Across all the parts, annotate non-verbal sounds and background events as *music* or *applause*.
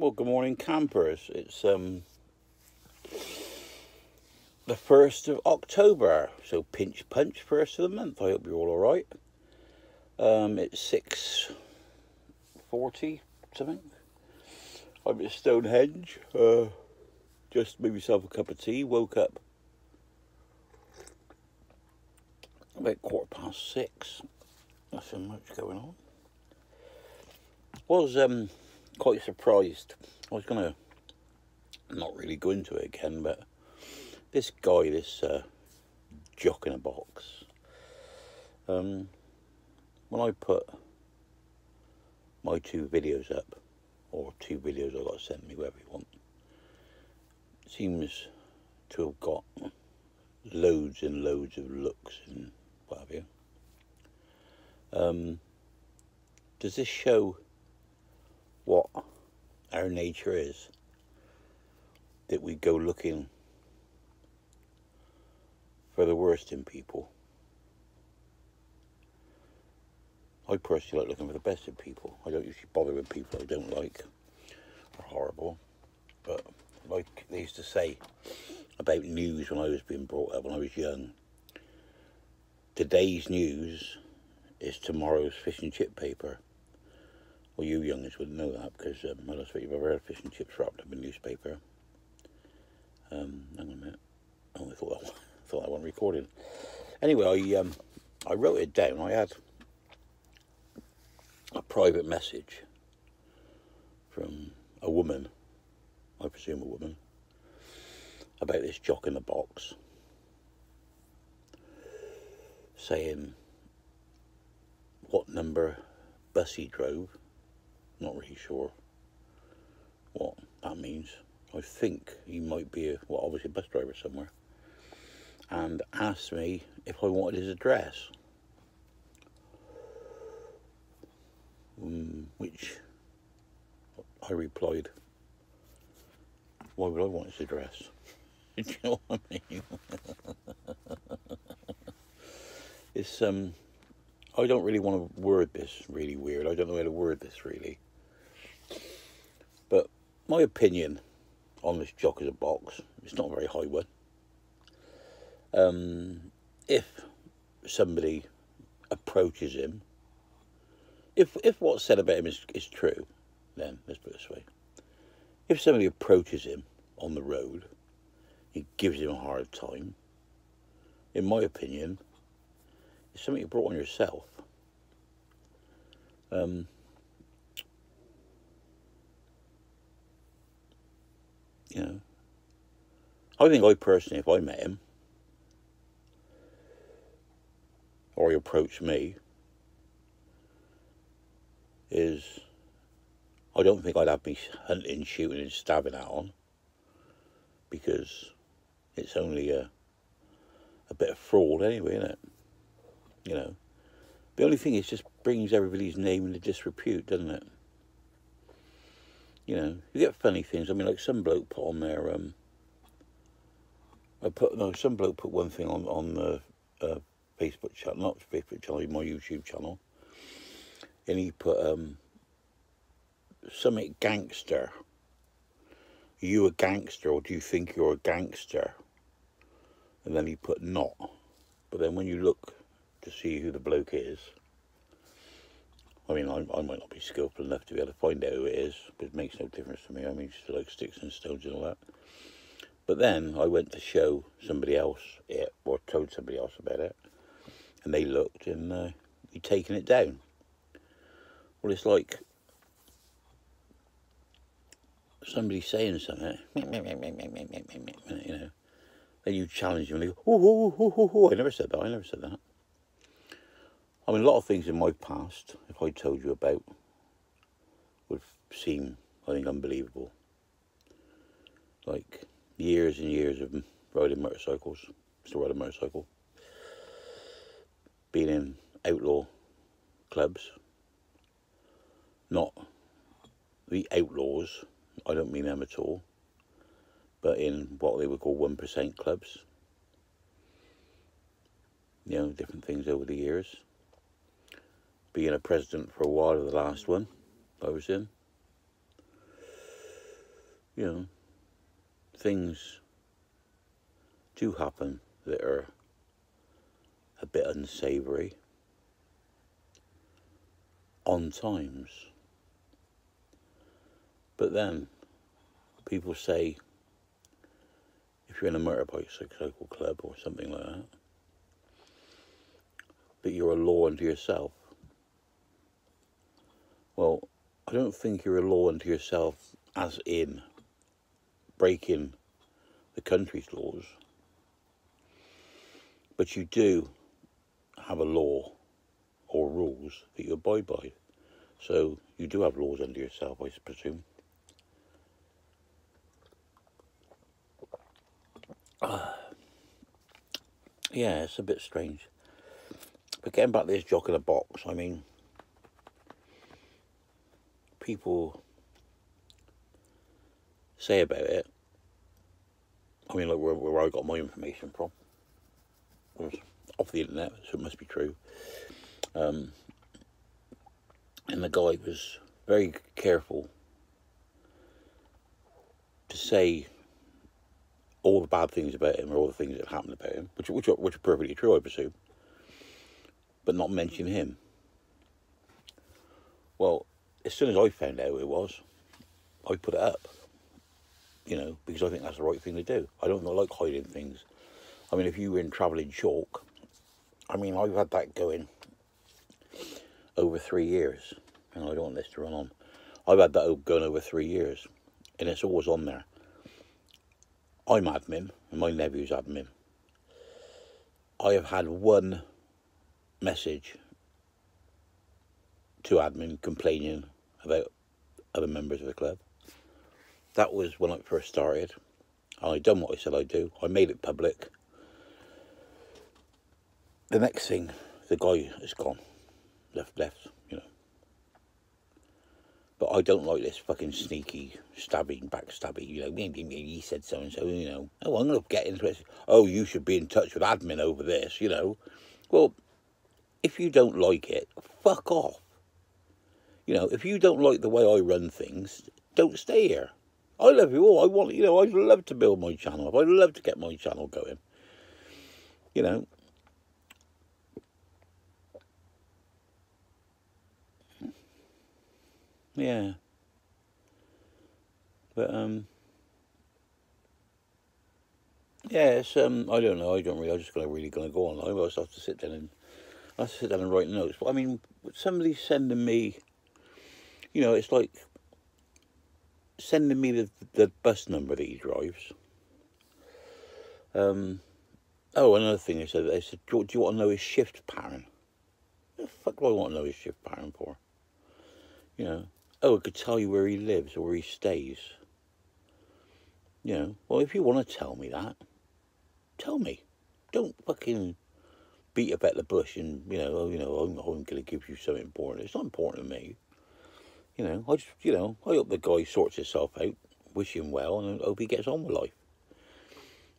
Well, good morning, campers. It's um the first of October, so pinch punch first of the month. I hope you're all all right. Um, it's six forty something. I'm at Stonehenge. Uh, just made myself a cup of tea. Woke up about quarter past six. Nothing much going on. Was um quite surprised. I was gonna not really go into it again, but this guy, this uh, jock in a box. Um, when I put my two videos up, or two videos I got sent me, wherever you want, seems to have got loads and loads of looks and what have you. Um, does this show what our nature is? That we go looking for the worst in people. I personally like looking for the best in people. I don't usually bother with people I don't like or horrible. But like they used to say about news when I was being brought up when I was young, today's news is tomorrow's fish and chip paper. Well, you youngins wouldn't know that because um, I don't think you've ever had fish and chips wrapped up in newspaper. Um, hang on a minute. I thought that, *laughs* thought that one recorded. Anyway, I um, I wrote it down. I had a private message from a woman, I presume a woman, about this jock in the box, saying what number bus he drove. Not really sure what that means. I think he might be a, well, obviously a bus driver somewhere. And asked me if I wanted his address. Um, which I replied, why would I want his address? *laughs* Do you know what I mean? *laughs* it's, um, I don't really want to word this really weird. I don't know how to word this really. My opinion on this jock is a box. It's not a very high one. Um, if somebody approaches him, if if what's said about him is, is true, then let's put it this way. If somebody approaches him on the road, he gives him a hard time, in my opinion, it's something you brought on yourself. Um, you know, I think I personally, if I met him, or he approached me, is I don't think I'd have me hunting, shooting, and stabbing out on because it's only a a bit of fraud anyway, isn't it? You know, the only thing is just brings everybody's name into disrepute, doesn't it? You know, you get funny things. I mean, like some bloke put on there. Um, I put no, some bloke put one thing on on the uh, Facebook channel, not Facebook channel, my YouTube channel, and he put um, something gangster. Are you a gangster, or do you think you're a gangster? And then he put not. But then when you look to see who the bloke is, I mean, I, I might not be skillful enough to be able to find out who it is, but it makes no difference to me. I mean, just like sticks and stones and all that. But then I went to show somebody else it, or told somebody else about it, and they looked and uh, he'd taken it down. Well, it's like somebody saying something, you know, then you challenge them and they go, oh, oh, oh, oh, oh, I never said that, I never said that. I mean, a lot of things in my past, if I told you about, would seem, I think, unbelievable. Like years and years of riding motorcycles, still ride a motorcycle, being in outlaw clubs, not the outlaws, I don't mean them at all, but in what they would call 1% clubs. You know, different things over the years being a president for a while of the last one I was in. you know, things do happen that are a bit unsavoury on times. But then people say if you're in a motorbike club or something like that, that you're a law unto yourself. Well, I don't think you're a law unto yourself as in breaking the country's laws, but you do have a law or rules that you abide by. So you do have laws under yourself, I presume. Uh, *sighs* yeah, it's a bit strange. But getting back to this jock in a box, I mean, people say about it. I mean, like where, where I got my information from was off the internet, so it must be true. Um, and the guy was very careful to say all the bad things about him or all the things that happened about him, which which are, which are perfectly true, I presume, but not mention him. Well, as soon as I found out who it was, I put it up. You know, because I think that's the right thing to do. I don't like hiding things. I mean, if you were in travelling chalk, I mean, I've had that going over three years, and I don't want this to run on. I've had that going over three years, and it's always on there. I'm admin, and my nephew's admin. I have had one message to admin complaining about other members of the club. That was when I first started. I done what I said I'd do. I made it public. The next thing, the guy is gone. Left, left, you know. But I don't like this fucking sneaky stabbing, backstabbing, you know, he said so and so, you know. Oh, I'm going to get into it. Oh, you should be in touch with admin over this, you know. Well, if you don't like it, fuck off. You know, if you don't like the way I run things, don't stay here. I love you all. I want, you know, I'd love to build my channel up. I'd love to get my channel going. You know. Yeah. But um, yeah, it's um, I don't know. I don't really. I'm just gonna really gonna go online. I just have to sit down and I have to sit down and write notes. But I mean, somebody sending me, you know, it's like sending me the the bus number that he drives. Um, oh, another thing they said. They said, do, do you want to know his shift pattern? What the fuck do I want to know his shift pattern for? You know. Oh, I could tell you where he lives or where he stays. You know, well, if you want to tell me that, tell me. Don't fucking beat about the bush and, you know, oh, you know, I'm, I'm going to give you something important. It's not important to me. You know, I just, you know, I hope the guy sorts himself out, wish him well, and hope he gets on with life.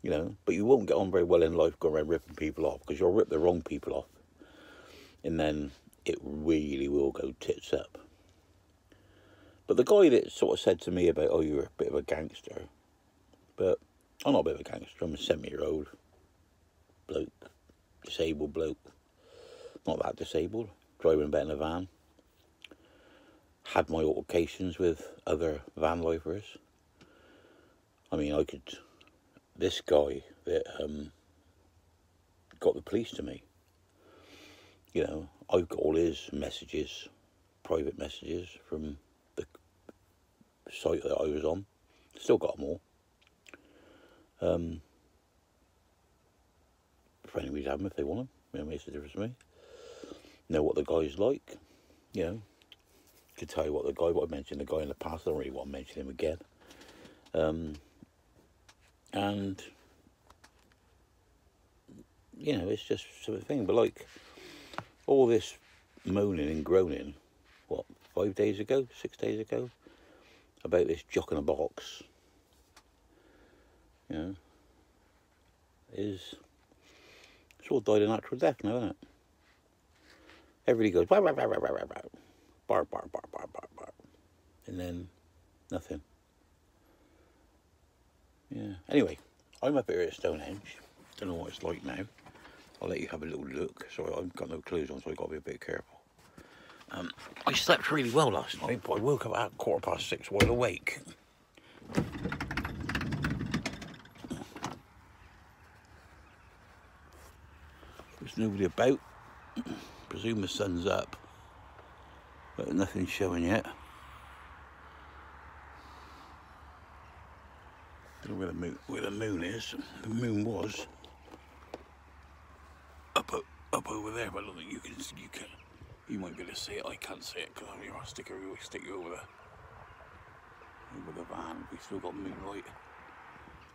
You know, but you won't get on very well in life going around ripping people off because you'll rip the wrong people off. And then it really will go tits up. But the guy that sort of said to me about, oh, you're a bit of a gangster, but I'm not a bit of a gangster. I'm a 70 year old bloke, disabled bloke. Not that disabled, driving about in a van. Had my altercations with other van lifers. I mean, I could. This guy that um, got the police to me, you know, I've got all his messages, private messages from the site that I was on. Still got them all. Um, for anybody's have them if they want them. You know, makes a difference to me. Know what the guy's like. You know, to tell you what the guy, what I mentioned the guy in the past, I don't really want to mention him again. Um, and, you know, it's just sort of thing. But like, all this moaning and groaning, what, five days ago, six days ago, about this jock in a box you know, is it's all died a natural death now, isn't it? Everybody goes bar bar bar bar bar bar, and then nothing. Yeah. Anyway, I'm up here at Stonehenge. Don't know what it's like now. I'll let you have a little look. Sorry, I've got no clues on, so I've got to be a bit careful. Um, I slept really well last night, but I woke up at quarter past six wide awake. There's nobody about. I *clears throat* Presume the sun's up, but nothing's showing yet. Don't know where the moon, where the moon is. The moon was up up over there, but I don't think you can you can you might be able to see it. I can't see it because I'm your sticker. We stick you over there over the van. We still got moonlight.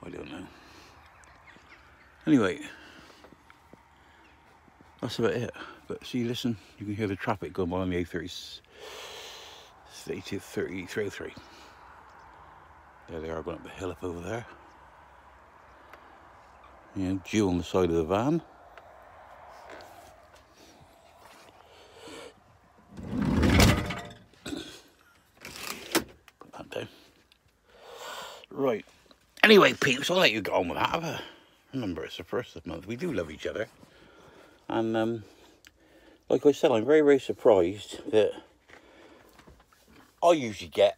I don't know. Anyway, that's about it. But see, listen, you can hear the traffic going by on the A30, 303. There they are going up the hill up over there. You know, Jew on the side of the van. Put that down. Right. Anyway, peeps, I'll let you get on with that. Remember, it's the first of the month. We do love each other. And um, like I said, I'm very, very surprised that I usually get,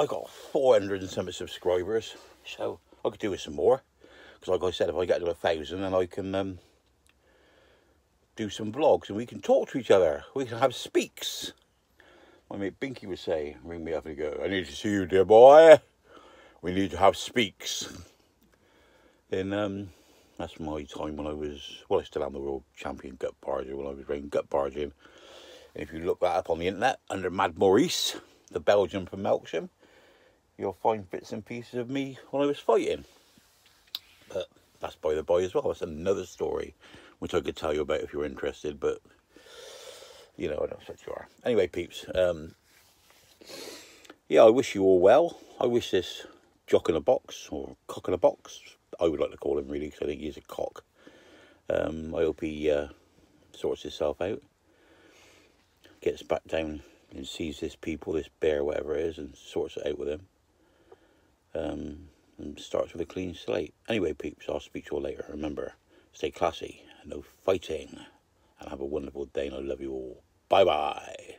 I got 400 and something subscribers, so I could do with some more. Because like I said, if I get to a thousand, then I can um, do some vlogs and we can talk to each other. We can have speaks. My mate Binky would say, ring me up and go, I need to see you, dear boy. We need to have speaks. Then um, that's my time when I was, well, I still am the world champion gut barger when I was running gut barging. If you look that up on the internet under Mad Maurice, the Belgian from Melksham, you'll find bits and pieces of me when I was fighting. But that's by the by as well. That's another story which I could tell you about if you're interested, but you know, I don't such you are. Anyway, peeps, um, yeah, I wish you all well. I wish this jock in a box or cock in a box I would like to call him really because I think he's a cock. Um, I hope he uh, sorts himself out, gets back down and sees this people, this bear, whatever it is, and sorts it out with him. Um, and starts with a clean slate. Anyway, peeps, I'll speak to you all later. Remember, stay classy, no fighting, and have a wonderful day, and I love you all. Bye bye.